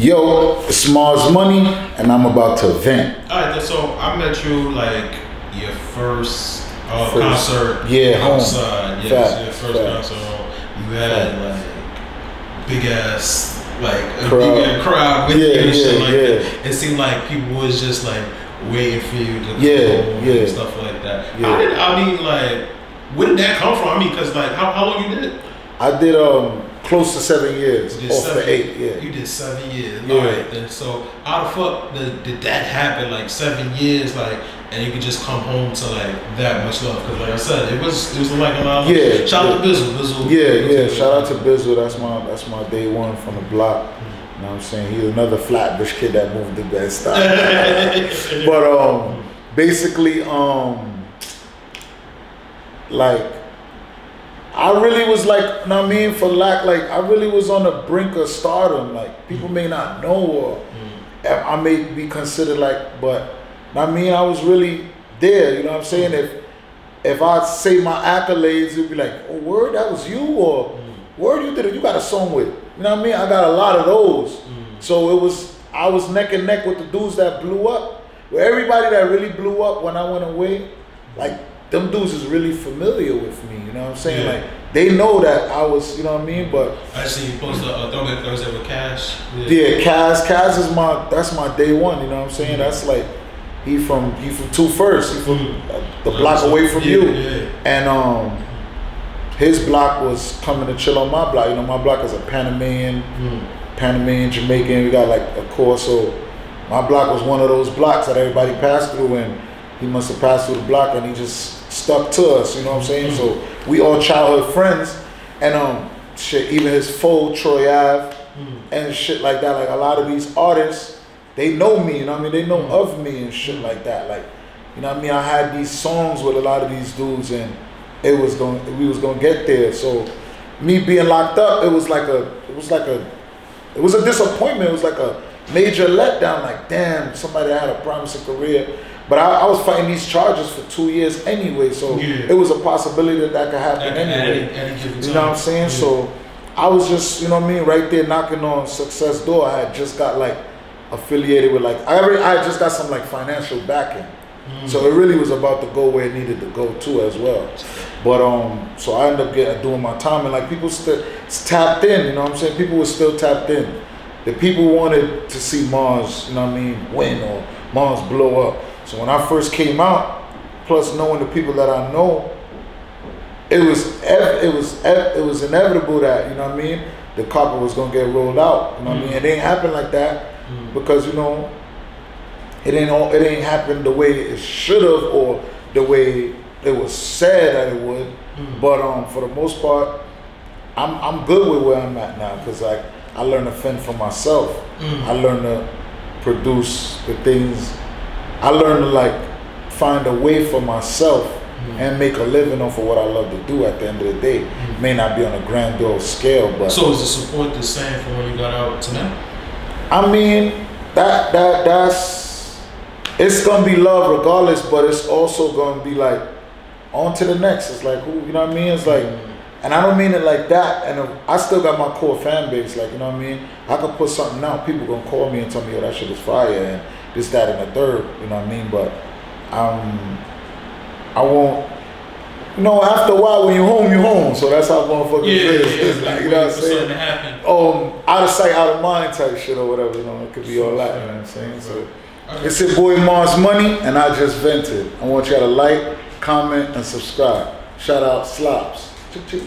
Yo, it's Marz Money, and I'm about to vent. All right, so I met you like your first, uh, First- concert. yeah, home. outside. Yes, Fact, your first fact. concert. You had like big ass, like a Crowd. big ass crowd with Yeah, you and shit yeah, like yeah. that. It seemed like people was just like waiting for you to Yeah, come yeah. and stuff like that. Yeah. How did I mean like? Where did that come from? I mean, cause like, how, how long you did it? I did um close to seven years You did off seven, the eight. Yeah. You did seven years. Yeah. All right. Then so how the fuck did, did that happen? Like seven years, like, and you could just come home to like that much love? Because like I said, it was it was like a lot. Of, Yeah, Shout out to yeah. Bizzel. Bizzel. Yeah, yeah. Shout out to Bizzel. That's my that's my day one from the block. You know what I'm saying? He's another flatbush kid that moved the Bed-Stuy. but um, basically, um, like, I really was like, you know I mean, for lack, like, I really was on the brink of stardom. Like, people may not know, or mm. I may be considered like, but you know what I mean, I was really there. You know what I'm saying? If if I say my accolades, it'd be like, oh, word, that was you, or mm. word, you did it. You got a song with. You know what I mean? I got a lot of those. Mm. So it was, I was neck and neck with the dudes that blew up. Where everybody that really blew up when I went away, like them dudes is really familiar with me. You know what I'm saying? Yeah. Like they know that I was, you know what I mean? But I see you post a uh, throwback Thursday with Cash. yeah, Kaz, Kaz is my that's my day one. You know what I'm saying? That's like he from he from two first. He from uh, the block away from Yeah, you, yeah. and um, his block was coming to chill on my block. You know, my block is a Panamanian, Panamanian, Jamaican. We got like a course, so my block was one of those blocks that everybody passed through, and he must have passed through the block, and he just stuck to us. You know what I'm saying? So we all childhood friends, and um, shit. Even his foe Troy Ave and shit like that. Like a lot of these artists, they know me. You know what I mean? They know of me and shit like that. Like you know what I mean? I had these songs with a lot of these dudes, and it was going. We was gonna get there. So me being locked up, it was like a. It was like a. It was a disappointment. It was like a major letdown. Like damn, somebody had a promising career. But I, I was fighting these charges for two years anyway, so Yeah. it was a possibility that that could happen At, at, anyway. any, any given You know what I'm saying? Yeah. So I was just, you know what I mean, right there knocking on success door. I had just got like affiliated with like I already I just got some like financial backing. So it really was about to go where it needed to go too as well. But um so I ended up getting doing my time and like people still tapped in, you know what I'm saying? People were still tapped in. The people wanted to see Marz, you know what I mean, win or Marz blow up. So when I first came out, plus knowing the people that I know, it was it was it was inevitable that you know what I mean the carpet was gonna get rolled out. You know what I mean? Mm. It didn't happen like that mm. because you know it ain't all it ain't happened the way it should have or the way it was said that it would. Mm. But um, for the most part, I'm I'm good with where I'm at now because like I learned to fend for myself. I learned to produce the things. I learned to like find a way for myself mm-hmm. and make a living off of what I love to do. At the end of the day, mm-hmm. may not be on a grandeur scale, but So is the support the same from when you got out to now? I mean, that that that's it's gonna be love regardless, but it's also gonna be like on to the next. It's like who you know what I mean? It's like mm-hmm. and I don't mean it like that. And I still got my core fan base, like you know what I mean. I could put something out, people gonna call me and tell me, "Yo, that shit is fire," and this, that, and the third. You know what I mean? But um, I won't. You know, after a while, when you home, you home. So that's how motherfuckers Yeah, is. yeah, It's like, you know what I'm saying? happen. um out of sight, out of mind type shit or whatever. You know, it could be all that. You know what I'm saying? So it's your boy Marz Money, and I just vented. I want y'all to like, comment, and subscribe. Shout out Slops. Choo-choo.